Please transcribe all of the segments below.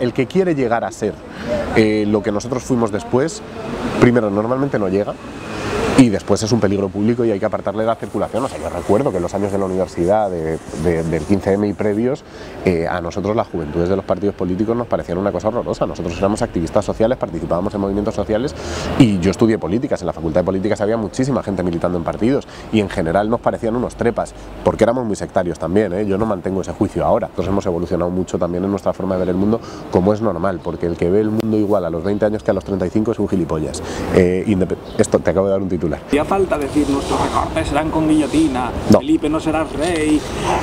El que quiere llegar a ser eh, lo que nosotros fuimos después, primero normalmente no llega, y después es un peligro público y hay que apartarle la circulación. O sea, yo recuerdo que en los años de la universidad, de, de, del 15M y previos, eh, a nosotros las juventudes de los partidos políticos nos parecían una cosa horrorosa. Nosotros éramos activistas sociales, participábamos en movimientos sociales y yo estudié políticas. En la Facultad de Políticas había muchísima gente militando en partidos y en general nos parecían unos trepas, porque éramos muy sectarios también. ¿eh? Yo no mantengo ese juicio ahora. Nosotros hemos evolucionado mucho también en nuestra forma de ver el mundo, como es normal, porque el que ve el mundo igual a los 20 años que a los 35 es un gilipollas. Eh, esto te acabo de dar un título Hacía falta decir nuestros recortes serán con guillotina, no. Felipe no serás rey,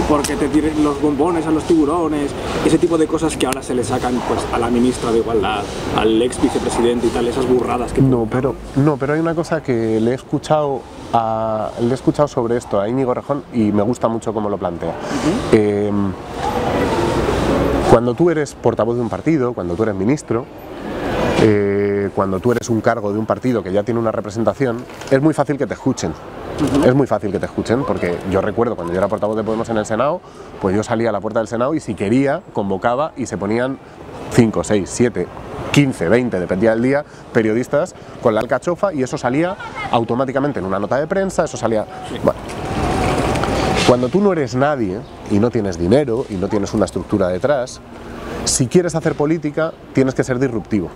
porque te tiren los bombones a los tiburones, ese tipo de cosas que ahora se le sacan pues, a la ministra de Igualdad, al ex vicepresidente y tal, esas burradas que... No, pero, no, pero hay una cosa que le he escuchado a, le he escuchado sobre esto a Íñigo Rejón y me gusta mucho cómo lo plantea. Uh -huh. eh, cuando tú eres portavoz de un partido, cuando tú eres ministro, eh, cuando tú eres un cargo de un partido que ya tiene una representación, es muy fácil que te escuchen. Uh -huh. Es muy fácil que te escuchen porque yo recuerdo cuando yo era portavoz de Podemos en el Senado, pues yo salía a la puerta del Senado y si quería convocaba y se ponían 5, 6, 7, 15, 20, dependía del día, periodistas con la alcachofa y eso salía automáticamente en una nota de prensa, eso salía... Bueno. Cuando tú no eres nadie y no tienes dinero y no tienes una estructura detrás, si quieres hacer política tienes que ser disruptivo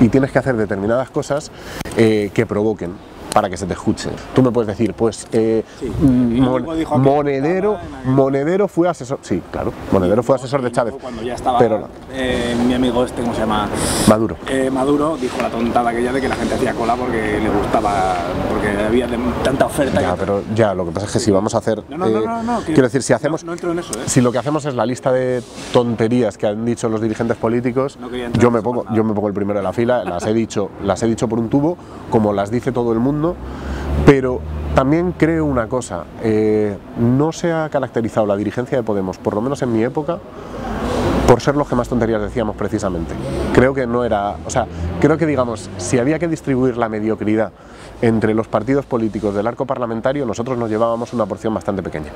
y tienes que hacer determinadas cosas eh, que provoquen para que se te escuche. Tú me puedes decir, pues eh, sí. mon Monedero, Monedero fue asesor, sí, claro, Monedero fue asesor de Chávez. Cuando ya estaba pero, eh, mi amigo este, ¿cómo se llama? Maduro. Eh, Maduro dijo la tontada aquella de que la gente hacía cola porque le gustaba, porque había tanta oferta. Ya, que... pero ya, lo que pasa es que si vamos a hacer, no, no, no, no, no quiero decir, si hacemos, no, entro en eso, ¿eh? si lo que hacemos es la lista de tonterías que han dicho los dirigentes políticos, yo me pongo, yo me pongo el primero de la fila, las he dicho, las he dicho por un tubo, como las dice todo el Pero también creo una cosa, eh, no se ha caracterizado la dirigencia de Podemos, por lo menos en mi época, por ser los que más tonterías decíamos precisamente. Creo que no era, o sea, creo que digamos, si había que distribuir la mediocridad entre los partidos políticos del arco parlamentario, nosotros nos llevábamos una porción bastante pequeña.